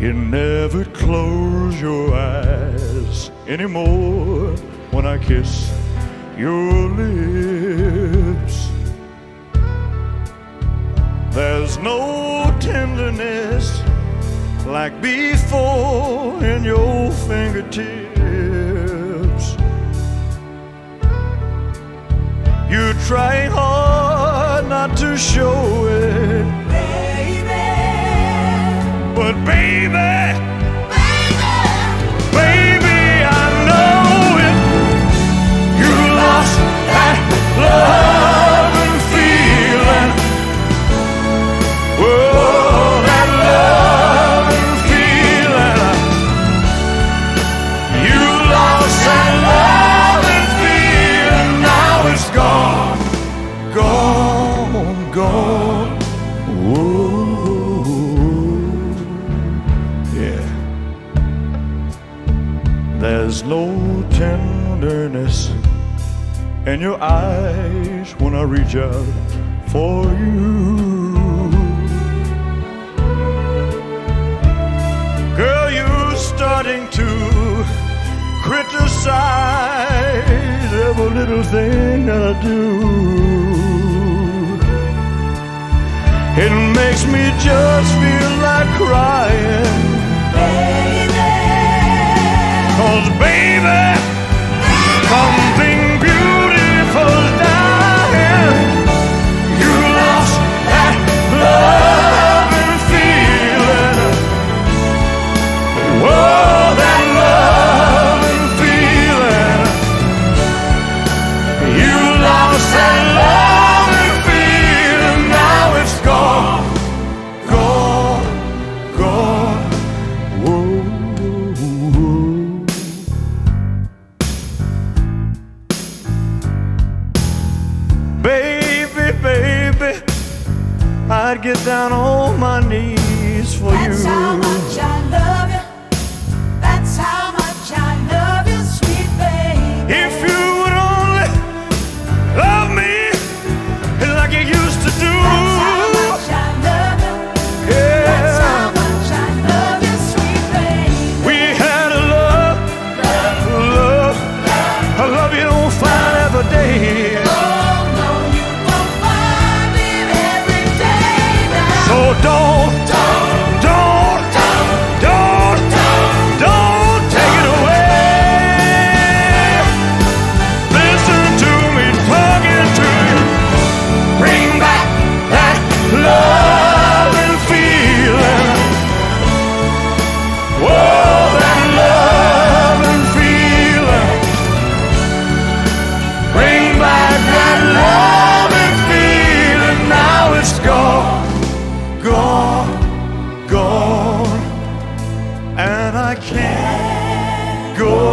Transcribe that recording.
You never close your eyes anymore when I kiss your lips. There's no tenderness like before in your fingertips. You're trying hard not to show it, but baby, baby, baby, I know it. You lost that love and feeling. Oh, that love and feeling. You lost that love and feeling. Now it's gone, gone, gone. Whoa, There's no tenderness in your eyes when I reach out for you. Girl, you're starting to criticize every little thing that I do. It makes me just feel like crying. Something I'd get down on my knees for That's how you. much I love you. That's how much I love you, sweet baby. If you would only love me like you used to do. That's how much I love you. Yeah. That's how much I love you, sweet baby. We had a love, love, a love you don't find every day. can't go